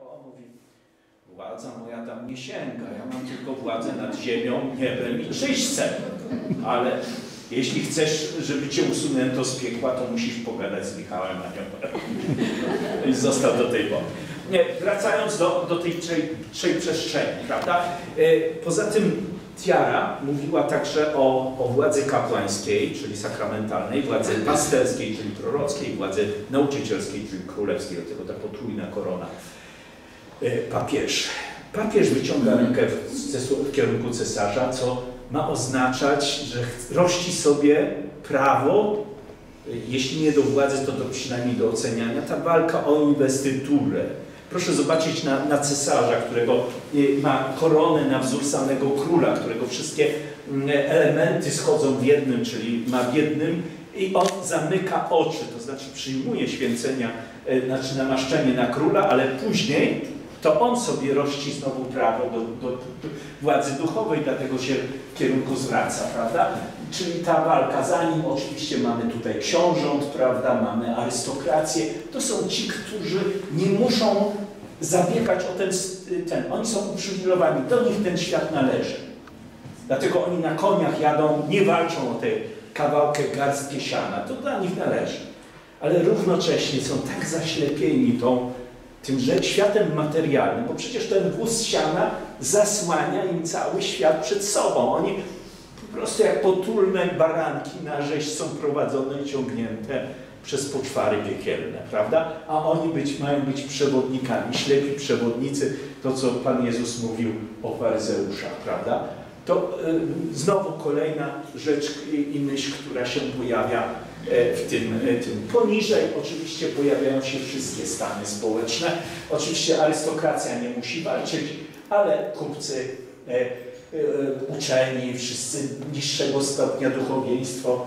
O, mówi, władza moja tam nie sięga, ja mam tylko władzę nad ziemią, niebem i czyśćcem. Ale jeśli chcesz, żeby cię usunęto z piekła, to musisz pogadać z Michałem Aniołem. Został do tej pory. Nie, wracając do, do tej trzej, trzej przestrzeni, prawda? E, Poza tym Tiara mówiła także o, o władzy kapłańskiej, czyli sakramentalnej, władzy pasterskiej, czyli prorockiej, władzy nauczycielskiej, czyli królewskiej, dlatego ta potrójna korona. E, Papież. Papież wyciąga rękę w, kierunku cesarza, co ma oznaczać, że rości sobie prawo, e, jeśli nie do władzy, to do, przynajmniej do oceniania, ta walka o inwestyturę. Proszę zobaczyć na, na cesarza, którego y, ma koronę na wzór samego króla, którego wszystkie mm, elementy schodzą w jednym, czyli ma w jednym i on zamyka oczy, to znaczy przyjmuje święcenia, znaczy namaszczenie na króla, ale później to on sobie rości znowu prawo do, do, do władzy duchowej, dlatego się w kierunku zwraca, prawda? Czyli ta walka, zanim oczywiście mamy tutaj książąt, prawda, mamy arystokrację, to są ci, którzy nie muszą zabiegać o ten, ten, oni są uprzywilejowani, do nich ten świat należy. Dlatego oni na koniach jadą, nie walczą o tę kawałkę garstkę siana, to dla nich należy. Ale równocześnie są tak zaślepieni tą, tym światem materialnym, bo przecież ten wóz siana zasłania im cały świat przed sobą. Oni po prostu jak potulne baranki na rzeź są prowadzone i ciągnięte przez poczwary piekielne, prawda? A oni być, mają być przewodnikami, ślepi przewodnicy, to co Pan Jezus mówił o faryzeuszach, prawda? To y, znowu kolejna rzecz i myśl, która się pojawia w tym, e, tym. Poniżej oczywiście pojawiają się wszystkie stany społeczne. Oczywiście arystokracja nie musi walczyć, ale kupcy, e, e, uczeni, wszyscy niższego stopnia duchowieństwo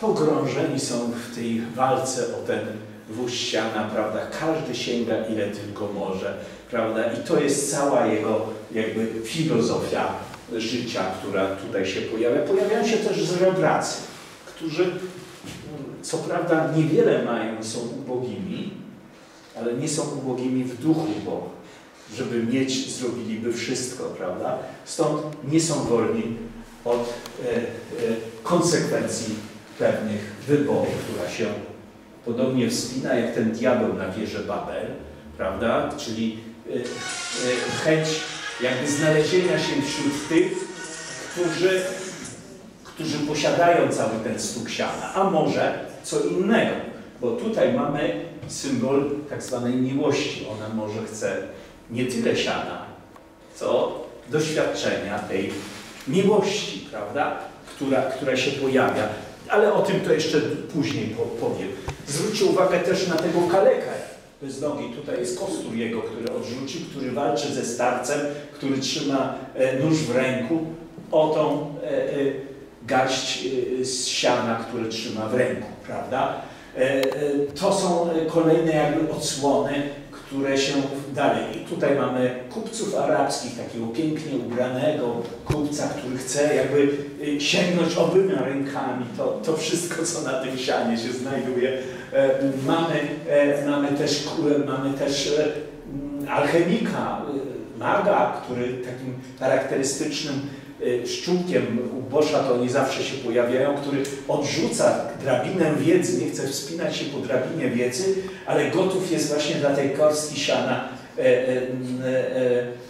pogrążeni są w tej walce o ten wóz siana, prawda? Każdy sięga ile tylko może, prawda? I to jest cała jego jakby filozofia życia, która tutaj się pojawia. Pojawiają się też żebracy, którzy co prawda niewiele mają, są ubogimi, ale nie są ubogimi w duchu, bo żeby mieć, zrobiliby wszystko, prawda? Stąd nie są wolni od e, e, konsekwencji pewnych wyborów, która się podobnie wspina jak ten diabeł na wieży Babel, prawda? Czyli e, e, chęć jakby znalezienia się wśród tych, którzy, którzy posiadają cały ten stóg siana, a może co innego, bo tutaj mamy symbol tak zwanej miłości. Ona może chce nie tyle siana, co doświadczenia tej miłości, prawda, która, która się pojawia. Ale o tym to jeszcze później powiem. Zwróćcie uwagę też na tego kalekę bez nogi. Tutaj jest kostur jego, który odrzucił, który walczy ze starcem, który trzyma e, nóż w ręku, o tą e, e, garść z siana, który trzyma w ręku, prawda? To są kolejne jakby odsłony, które się dalej. I tutaj mamy kupców arabskich, takiego pięknie ubranego kupca, który chce jakby sięgnąć obyma rękami. To, to wszystko, co na tym sianie się znajduje. Mamy, mamy też, mamy też alchemika, maga, który takim charakterystycznym szczółkiem ubosza, to oni zawsze się pojawiają, który odrzuca drabinę wiedzy, nie chce wspinać się po drabinie wiedzy, ale gotów jest właśnie dla tej korski siana e, e,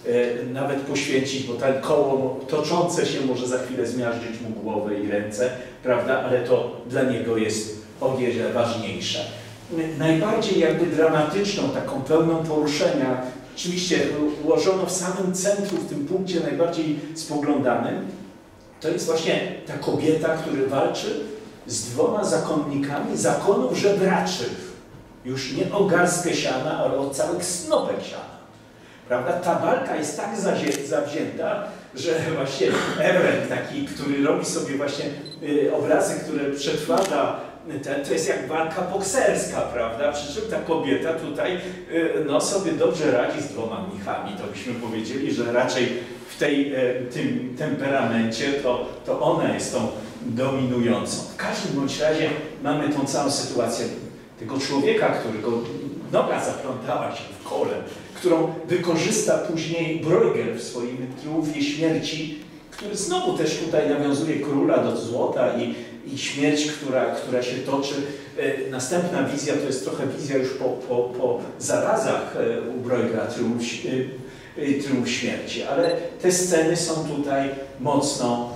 e, nawet poświęcić, bo ten koło toczące się może za chwilę zmiażdżyć mu głowę i ręce, prawda, ale to dla niego jest o wiele ważniejsze. Najbardziej jakby dramatyczną, taką pełną poruszenia oczywiście ułożono w samym centrum, w tym punkcie najbardziej spoglądanym, to jest właśnie ta kobieta, która walczy z dwoma zakonnikami zakonów żebraczych. Już nie o garstkę siana, ale o cały snopek siana. Prawda? Ta walka jest tak zawzięta, że właśnie Ewren, taki, który robi sobie właśnie y, obrazy, które przetwarza to jest jak walka bokserska, prawda? Przy czym ta kobieta tutaj no, sobie dobrze radzi z dwoma mnichami. To byśmy powiedzieli, że raczej w tej, tym temperamencie to, to ona jest tą dominującą. W każdym bądź razie mamy tą całą sytuację tego człowieka, którego noga zaplątała się w kole, którą wykorzysta później Bruegel w swoim triumfie śmierci, który znowu też tutaj nawiązuje króla do złota i, i śmierć, która, która się toczy. E, następna wizja to jest trochę wizja już po, po, po zarazach e, u Bruegela, triumf, e, triumf śmierci, ale te sceny są tutaj mocno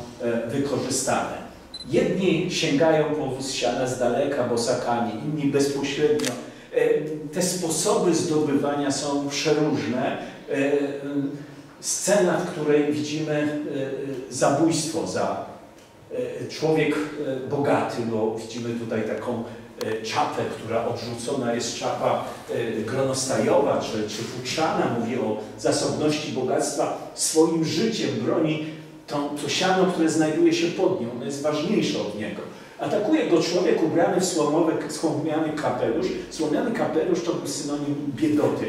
wykorzystane. Jedni sięgają po wóz siana z daleka bosakami, inni bezpośrednio. Te sposoby zdobywania są przeróżne. Scena, w której widzimy zabójstwo za człowiek bogaty, bo widzimy tutaj taką czapę, która odrzucona jest czapa gronostajowa czy, czy futrzana, mówi o zasobności bogactwa, swoim życiem broni to, to siano, które znajduje się pod nim, ono jest ważniejsze od niego. Atakuje go człowiek ubrany w słomowy, słomiany kapelusz. Słomiany kapelusz to był synonim biedoty,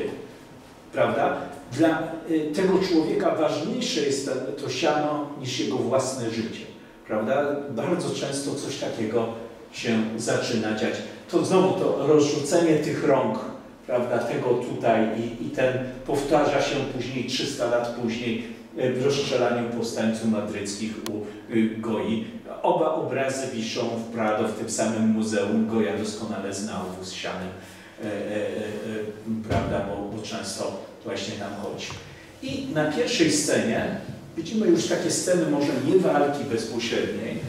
prawda? Dla y, tego człowieka ważniejsze jest to, siano niż jego własne życie, prawda? Bardzo często coś takiego się zaczyna dziać. To znowu to rozrzucenie tych rąk, prawda, tego tutaj i, i ten powtarza się później, 300 lat później, w rozstrzelaniu powstańców madryckich u y, Goi. Oba obrazy wiszą w Prado, w tym samym muzeum. Goja doskonale znał wóz sianem, e, e, e, prawda, bo, bo często właśnie nam chodzi. I na pierwszej scenie widzimy już takie sceny, może nie walki bezpośredniej,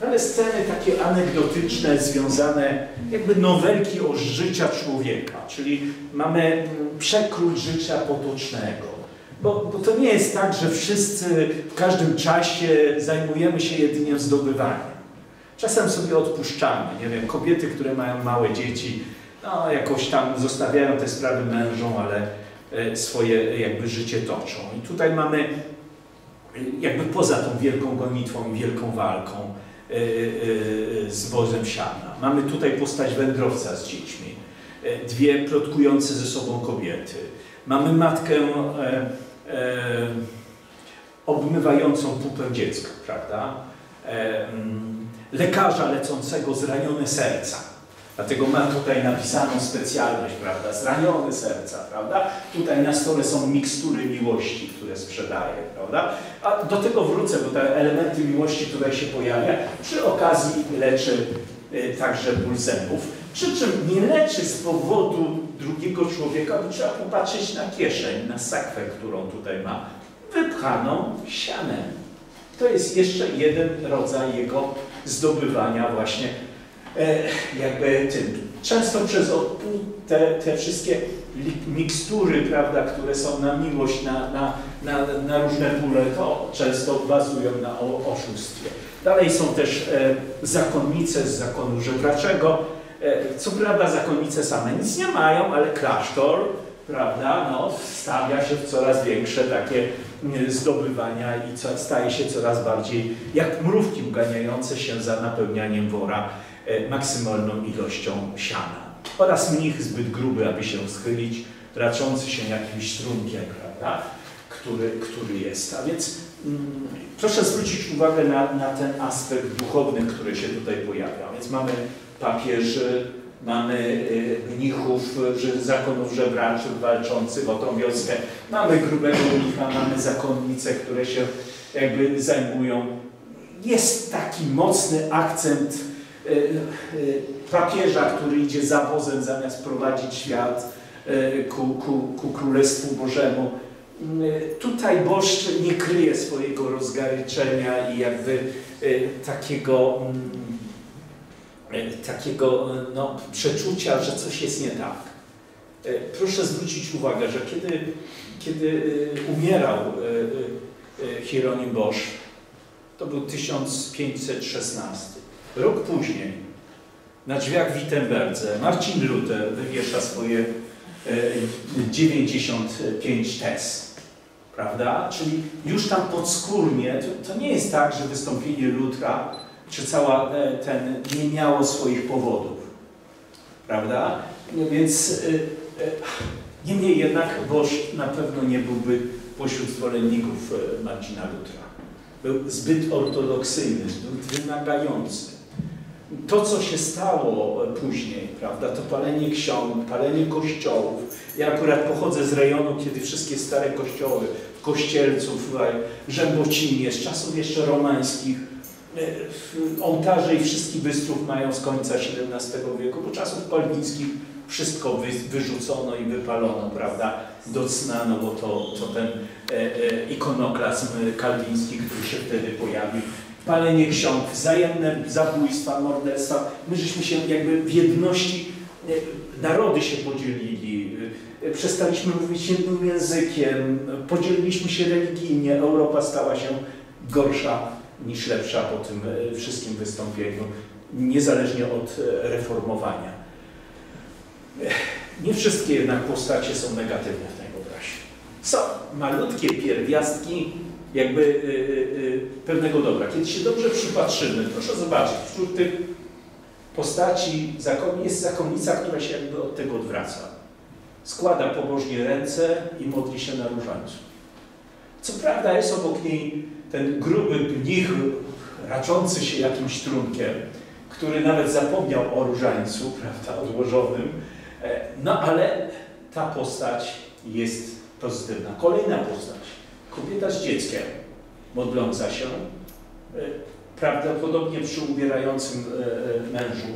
ale sceny takie anegdotyczne, związane, jakby nowelki o życia człowieka, czyli mamy przekrój życia potocznego, bo, bo, to nie jest tak, że wszyscy w każdym czasie zajmujemy się jedynie zdobywaniem. Czasem sobie odpuszczamy, nie wiem, kobiety, które mają małe dzieci, no jakoś tam zostawiają te sprawy mężom, ale swoje jakby życie toczą. I tutaj mamy jakby poza tą wielką gonitwą i wielką walką e, e, z wozem siana. Mamy tutaj postać wędrowca z dziećmi, dwie plotkujące ze sobą kobiety. Mamy matkę e, obmywającą pupę dziecka, prawda? E, mm, lekarza lecącego zranione serca. Dlatego ma tutaj napisaną specjalność, prawda? Zranione serca, prawda? Tutaj na stole są mikstury miłości, które sprzedaje, prawda? A do tego wrócę, bo te elementy miłości tutaj się pojawia. Przy okazji leczy y, także ból zębów. Przy czym nie leczy z powodu drugiego człowieka, bo trzeba popatrzeć na kieszeń, na sakwę, którą tutaj ma, wypchaną sianem. To jest jeszcze jeden rodzaj jego zdobywania właśnie jakby tym. Często przez te, te wszystkie mikstury, prawda, które są na miłość, na, na, na, na różne bóle, to często bazują na oszustwie. Dalej są też e, zakonnice z zakonu żebraczego, E, co prawda zakonnice same nic nie mają, ale klasztor, prawda, no, stawia się w coraz większe takie mm, zdobywania i co, staje się coraz bardziej jak mrówki uganiające się za napełnianiem wora e, maksymalną ilością siana. Oraz mnich zbyt gruby, aby się schylić, raczący się jakimś strunkiem, prawda, który, który jest. A więc mm, proszę zwrócić uwagę na, na ten aspekt duchowny, który się tutaj pojawia. A więc mamy papieży, mamy y, mnichów, zakonów żebraczych walczących o tą wioskę, mamy grubego mnicha, mamy zakonnice, które się jakby zajmują. Jest taki mocny akcent papieża, który idzie za wozem zamiast prowadzić świat ku, ku, ku Królestwu Bożemu. Tutaj Boż nie kryje swojego rozgaryczenia i jakby takiego mm, E, takiego e, no, przeczucia, że coś jest nie tak. E, proszę zwrócić uwagę, że kiedy, kiedy umierał Hieronim Bosch, to był 1516. Rok później na drzwiach Wittenberdze Marcin Luther wywiesza swoje 95 tez. Prawda? Czyli już tam podskórnie, to, to nie jest tak, że wystąpienie Lutra czy cała e, ten nie miało swoich powodów. Prawda? No więc e, e, niemniej jednak Bosch na pewno nie byłby pośród zwolenników Marcina Lutra. Był zbyt ortodoksyjny, zbyt wymagający. To, co się stało później, prawda, to palenie ksiąg, palenie kościołów. Ja akurat pochodzę z rejonu, kiedy wszystkie stare kościoły, Kościelców, Rzębocinie, z czasów jeszcze romańskich, e, ołtarze i wszystkich wystrów mają z końca XVII wieku, bo czasów palwińskich wszystko wy, wyrzucono i wypalono, prawda, docnano, bo to, to ten e, e, ikonoklazm kalwiński, który się wtedy pojawił. Palenie ksiąg, wzajemne zabójstwa, morderstwa. My żeśmy się jakby w jedności, e, narody się podzielili, e, przestaliśmy mówić jednym językiem, podzieliliśmy się religijnie, Europa stała się gorsza niż lepsza po tym e, wszystkim wystąpieniu, niezależnie od reformowania. Nie wszystkie jednak postacie są negatywne w tej obrazie. Są malutkie pierwiastki jakby y, y, pewnego dobra. Kiedy się dobrze przypatrzymy, proszę zobaczyć, wśród tych postaci jest zakonnica, która się jakby od tego odwraca. Składa pobożnie ręce i modli się na różańcu. Co prawda jest obok niej ten gruby mnich raczący się jakimś trunkiem, który nawet zapomniał o różańcu, prawda, odłożonym, e, no ale ta postać jest pozytywna. Kolejna postać, kobieta z dzieckiem, modląca się, e, prawdopodobnie przy umierającym e, mężu.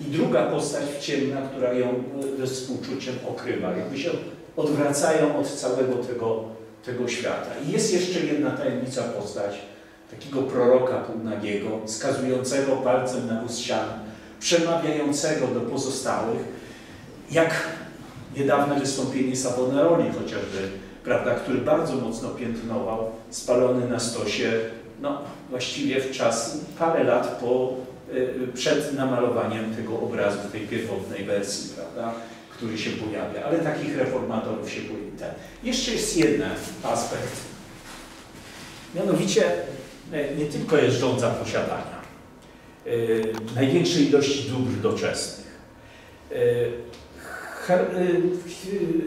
I druga postać ciemna, która ją ze współczuciem okrywa, jakby się odwracają od całego tego, tego świata. I jest jeszcze jedna tajemnicza postać, takiego proroka półnagiego, wskazującego palcem na ust przemawiającego do pozostałych, jak niedawne wystąpienie Savonaroli chociażby, prawda, który bardzo mocno piętnował, spalony na stosie, no właściwie w czas, parę lat po, y, przed namalowaniem tego obrazu tej pierwotnej wersji, prawda, który się pojawia. Ale takich reformatorów się pojawia. Jeszcze jest jeden aspekt. Mianowicie e, nie tylko jest rządza posiadania e, największej ilości dóbr doczesnych. E,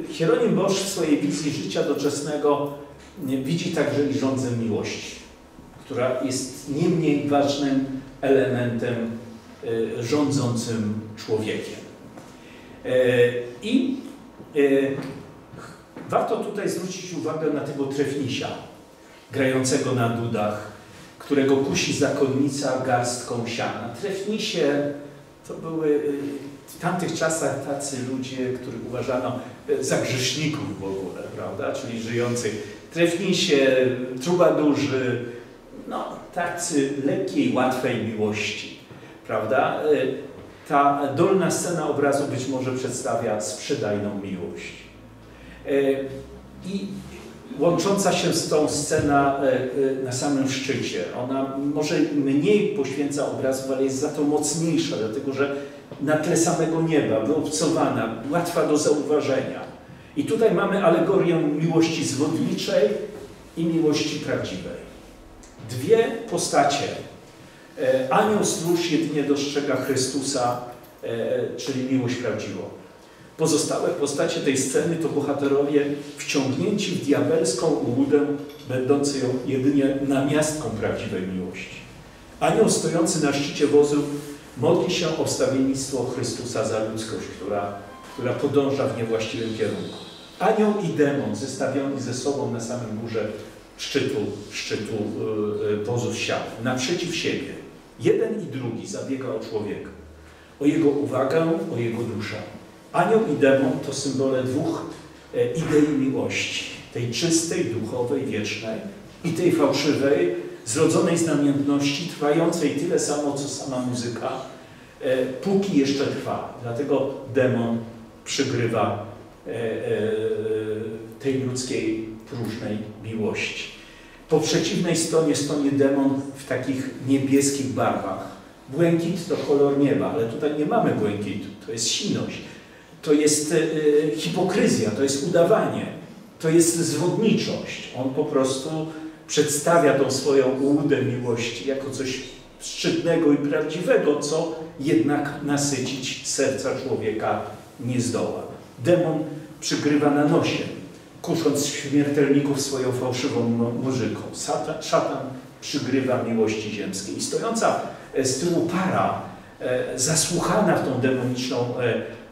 Hieronim Bosch w swojej wizji życia doczesnego widzi także i rządzę miłości, która jest nie mniej ważnym elementem rządzącym człowiekiem. I warto tutaj zwrócić uwagę na tego trefnisia, grającego na dudach, którego kusi zakonnica garstką siana. Trefnisie to były w tamtych czasach tacy ludzie, których uważano za grzeszników w ogóle, prawda, czyli żyjących trefnisie, trubadurzy, no tacy lekkiej, łatwej miłości, prawda. Ta dolna scena obrazu być może przedstawia sprzedajną miłość. I łącząca się z tą scena e, e, na samym szczycie. Ona może mniej poświęca obrazów, ale jest za to mocniejsza, dlatego że na tle samego nieba, wyobcowana, łatwa do zauważenia. I tutaj mamy alegorię miłości zwodniczej i miłości prawdziwej. Dwie postacie. E, anioł stróż jedynie dostrzega Chrystusa, czyli miłość prawdziwą. Pozostałe postacie tej sceny to bohaterowie wciągnięci w diabelską ułudę, będącą jedynie namiastką prawdziwej miłości. Anioł stojący na szczycie wozu modli się o wstawiennictwo Chrystusa za ludzkość, która, która podąża w niewłaściwym kierunku. Anioł i demon zestawioni ze sobą na samym górze szczytu, szczytu yy, wozu siał, naprzeciw siebie. Jeden i drugi zabiega o człowieka, o jego uwagę, o jego duszę. Anioł i demon to symbole dwóch e, idei miłości. Tej czystej, duchowej, wiecznej i tej fałszywej, zrodzonej z namiętności, trwającej tyle samo, co sama muzyka, e, póki jeszcze trwa. Dlatego demon przygrywa e, tej ludzkiej, próżnej miłości. Po przeciwnej stronie stoi demon w takich niebieskich barwach. Błękit to kolor nieba, ale tutaj nie mamy błękitu, to jest siność to jest e, e, hipokryzja, to jest udawanie, to jest zwodniczość. On po prostu przedstawia tą swoją ułudę miłości jako coś szczytnego i prawdziwego, co jednak nasycić serca człowieka nie zdoła. Demon przygrywa na nosie, kusząc śmiertelników swoją fałszywą muzyką. Szatan przygrywa miłości ziemskiej. I stojąca z tyłu para zasłuchana w tą demoniczną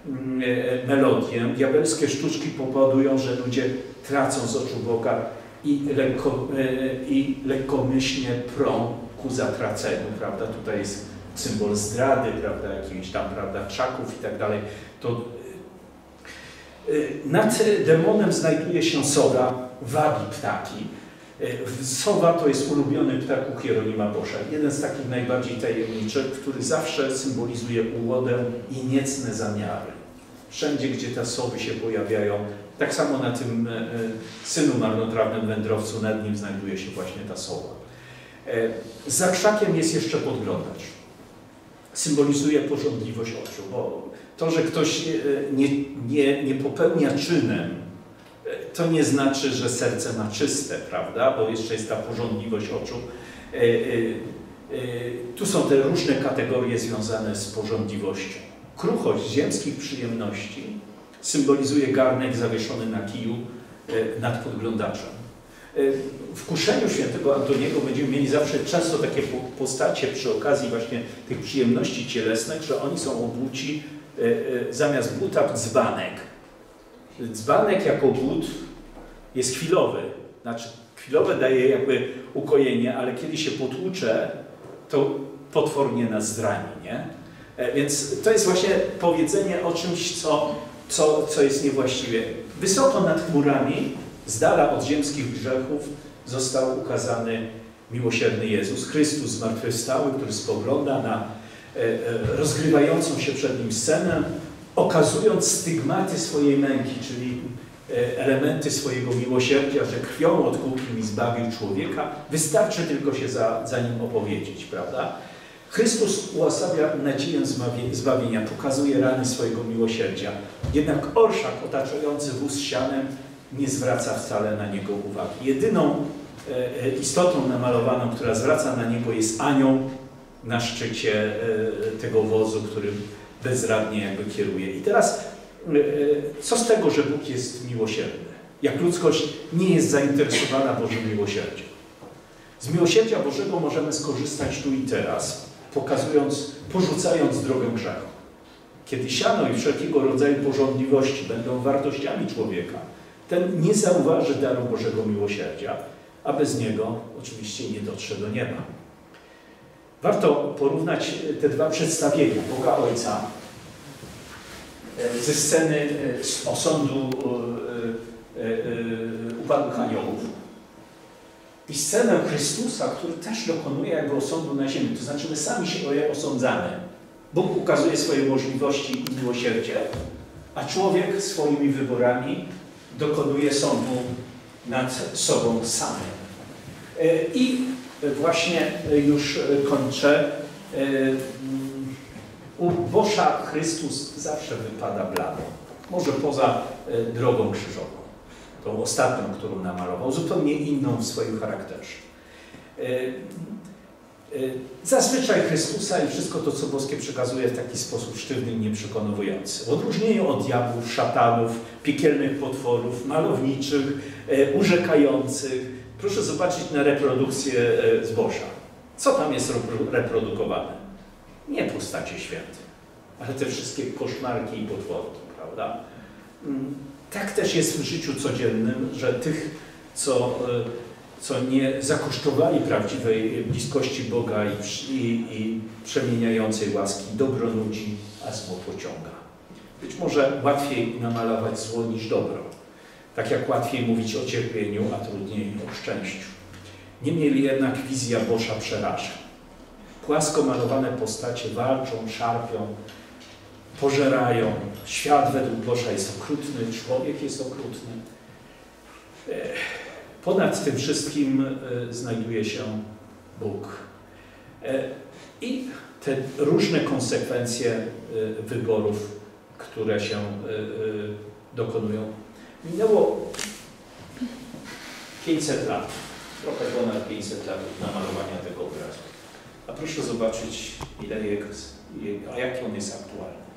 mm, melodię. Diabelskie sztuczki powodują, że ludzie tracą z oczu Boga i, lekko, i lekkomyślnie prą ku zatraceniu, prawda? Tutaj jest symbol zdrady, prawda, jakichś tam, prawda, czaków i tak dalej. To nad demonem znajduje się sowa, wabi ptaki. Sowa to jest ulubiony ptak u Hieronima Bosza, jeden z takich najbardziej tajemniczych, który zawsze symbolizuje ułodę i niecne zamiary. Wszędzie, gdzie te sowy się pojawiają, tak samo na tym e, synu marnotrawnym wędrowcu, nad nim znajduje się właśnie ta sowa. E, za krzakiem jest jeszcze podglądacz. Symbolizuje porządliwość oczu, bo to, że ktoś e, nie, nie, nie popełnia czynem, to nie znaczy, że serce ma czyste, prawda? Bo jeszcze jest ta porządliwość oczu. Tu są te różne kategorie związane z porządliwością. Kruchość ziemskich przyjemności symbolizuje garnek zawieszony na kiju e, nad podglądaczem. E, w kuszeniu świętego Antoniego będziemy mieli zawsze często takie postacie przy okazji właśnie tych przyjemności cielesnych, że oni są obuci e, zamiast buta dzbanek. Dzbanek jako but jest chwilowy, znaczy chwilowe daje jakby ukojenie, ale kiedy się potłucze, to potwornie nas zrani, nie? Więc to jest właśnie powiedzenie o czymś, co co, co jest niewłaściwe. Wysoko nad chmurami, z dala od ziemskich grzechów, został ukazany miłosierny Jezus, Chrystus zmartwychwstały, który spogląda na e, e, rozgrywającą się przed nim scenę, okazując stygmaty swojej męki, czyli e, elementy swojego miłosierdzia, że krwią odkupił i zbawił człowieka. Wystarczy tylko się za, za nim opowiedzieć, prawda? Chrystus uosabia nadzieję zbawienia, pokazuje rany swojego miłosierdzia. Jednak orszak otaczający wóz sianem nie zwraca wcale na niego uwagi. Jedyną e, e, istotą namalowaną, która zwraca na niego jest anioł na szczycie e, tego wozu, którym bezradnie jakby kieruje. I teraz co z tego, że Bóg jest miłosierny? Jak ludzkość nie jest zainteresowana Bożym miłosierdziem. Z miłosierdzia Bożego możemy skorzystać tu i teraz, pokazując, porzucając drogę grzechu. Kiedy siano i wszelkiego rodzaju porządliwości będą wartościami człowieka, ten nie zauważy daru Bożego miłosierdzia, a bez niego oczywiście nie dotrze do nieba. Warto porównać te dwa przedstawienia Boga Ojca e, ze sceny e, osądu e, upadłych aniołów i scenę Chrystusa, który też dokonuje jakby osądu na ziemi. To znaczy my sami się osądzamy. Bóg ukazuje swoje możliwości i miłosierdzie, a człowiek swoimi wyborami dokonuje sądu nad sobą samym. E, I właśnie już kończę. E, u Bosza Chrystus zawsze wypada blado. Może poza e, drogą krzyżową tą ostatnią, którą namalował, zupełnie inną w swoim charakterze. E, e, zazwyczaj Chrystusa i wszystko to, co boskie przekazuje w taki sposób sztywny i nieprzekonujący. W odróżnieniu od diabłów, szatanów, piekielnych potworów, malowniczych, e, urzekających, proszę zobaczyć na reprodukcję zboża. Co tam jest reprodukowane? Nie postacie święte, ale te wszystkie koszmarki i potworki, prawda? Tak też jest w życiu codziennym, że tych, co, e, co nie zakosztowali prawdziwej bliskości Boga i, i, i przemieniającej łaski, dobro nudzi, a zło pociąga. Być może łatwiej namalować zło niż dobro. Tak jak łatwiej mówić o cierpieniu, a trudniej o szczęściu. Niemniej jednak wizja Bosza przeraża. Płasko malowane postacie walczą, szarpią, pożerają. Świat według Bosza jest okrutny, człowiek jest okrutny. E, ponad tym wszystkim e, znajduje się Bóg. E, I te różne konsekwencje wyborów, które się dokonują. Minęło 500 lat, trochę ponad 500 lat namalowania tego obrazu. A proszę zobaczyć, ile jest, a jaki on jest aktualny.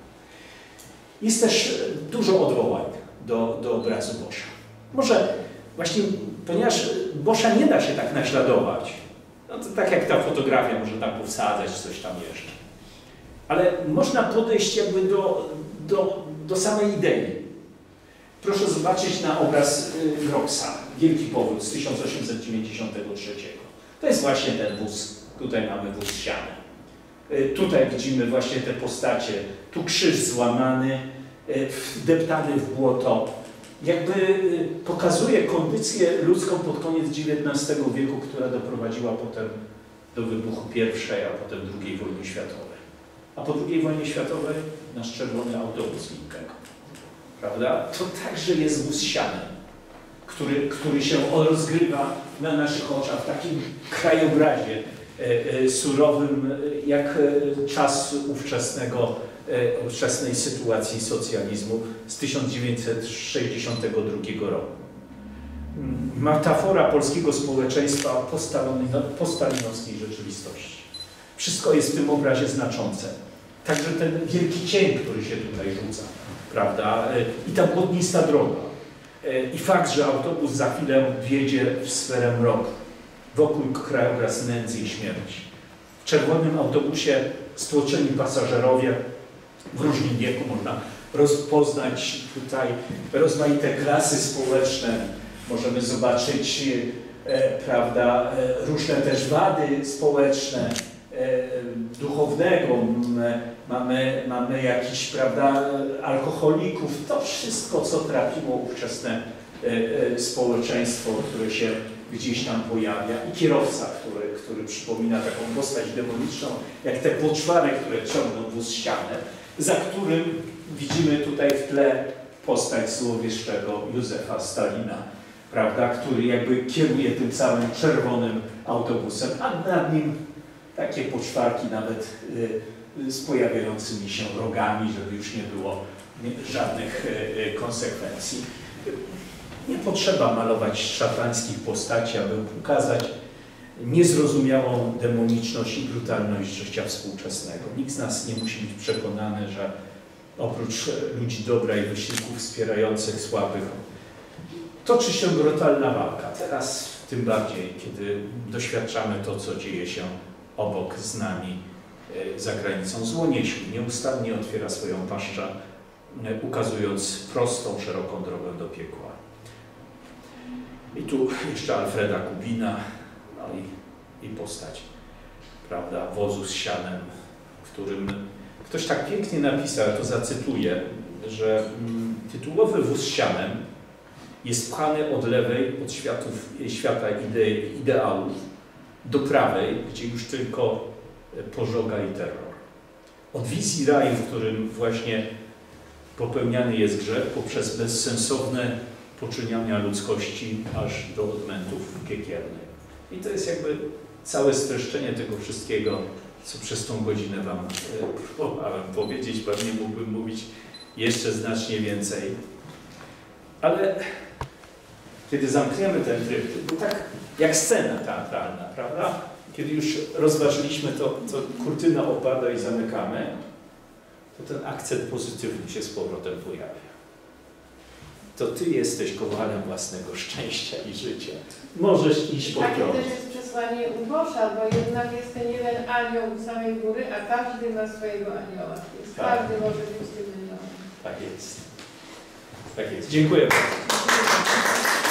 Jest też dużo odwołań do, do obrazu Boscha. Może właśnie, ponieważ Boscha nie da się tak naśladować, no to tak jak ta fotografia może tam powsadzać coś tam jeszcze. Ale można podejść jakby do, do, do samej idei. Proszę zobaczyć na obraz y, Roxa, Wielki Powód z 1893. To jest właśnie ten wóz. Tutaj mamy wóz siany. Tutaj widzimy właśnie te postacie. Tu krzyż złamany, y, wdeptany w błoto. Jakby y, pokazuje kondycję ludzką pod koniec XIX wieku, która doprowadziła potem do wybuchu pierwszej, a potem drugiej wojny światowej. A po II wojnie światowej nasz czerwony autobus Lincoln. Prawda? To także jest wóz siany, który, który się rozgrywa na naszych oczach w takim krajobrazie e, e, surowym, e, jak e, czas ówczesnego, e, ówczesnej sytuacji socjalizmu z 1962 roku. Mm, Metafora polskiego społeczeństwa po, stalino- po stalinowskiej rzeczywistości. Wszystko jest w tym obrazie znaczące. Także ten wielki cień, który się tutaj rzuca, prawda? E, I ta błotnista droga. E, I fakt, że autobus za chwilę wjedzie w sferę mroku. Wokół krajobraz nędzy i śmierci. W czerwonym autobusie stłoczeni pasażerowie w różnym wieku można rozpoznać tutaj rozmaite klasy społeczne. Możemy zobaczyć, e, prawda, e, różne też wady społeczne, e, duchownego. Mamy, mamy jakiś, prawda, alkoholików. To wszystko, co trapiło ówczesne społeczeństwo, które się gdzieś tam pojawia. I kierowca, który, który przypomina taką postać demoniczną, jak te poczwary, które ciągną wóz ścianę, za którym widzimy tutaj w tle postać złowieszczego Józefa Stalina, prawda, który jakby kieruje tym całym czerwonym autobusem, a nad nim takie poczwarki nawet y, y, z pojawiającymi się rogami, żeby już nie było nie- żadnych y, y, konsekwencji. Nie potrzeba malować szatańskich postaci, aby pokazać niezrozumiałą demoniczność i brutalność życia współczesnego. Nikt z nas nie musi być przekonany, że oprócz ludzi dobra i wysiłków wspierających słabych, toczy się brutalna walka. Teraz tym bardziej, kiedy doświadczamy to, co dzieje się obok z nami e, za granicą. Zło nie śpi, nieustannie otwiera swoją paszczę, e, ukazując prostą, szeroką drogę do piekła. I tu jeszcze Alfreda Kubina, no i, i postać, prawda, wozu z sianem, którym ktoś tak pięknie napisał, to zacytuję, że mm, tytułowy wóz z sianem jest pchany od lewej, od światów, świata ide, ideałów, do prawej, gdzie już tylko e, pożoga i terror. Od wizji raju, w którym właśnie popełniany jest grzech, poprzez bezsensowne poczyniania ludzkości, aż do odmętów piekielnych. I to jest jakby całe streszczenie tego wszystkiego, co przez tą godzinę Wam e, próbowałem powiedzieć. Pewnie mógłbym mówić jeszcze znacznie więcej. Ale kiedy zamkniemy ten tryptyk, bo tak jak scena teatralna, prawda? Kiedy już rozważyliśmy to, to kurtyna opada i zamykamy, to ten akcent pozytywny się z powrotem pojawia. To Ty jesteś kowalem własnego szczęścia i życia. Możesz iść po Takie też jest przesłanie ubosza, bo jednak jest ten jeden anioł u samej góry, a każdy ma swojego anioła. Więc Tak. każdy może być tym aniołem. Tak jest. Tak jest. Dziękuję bardzo.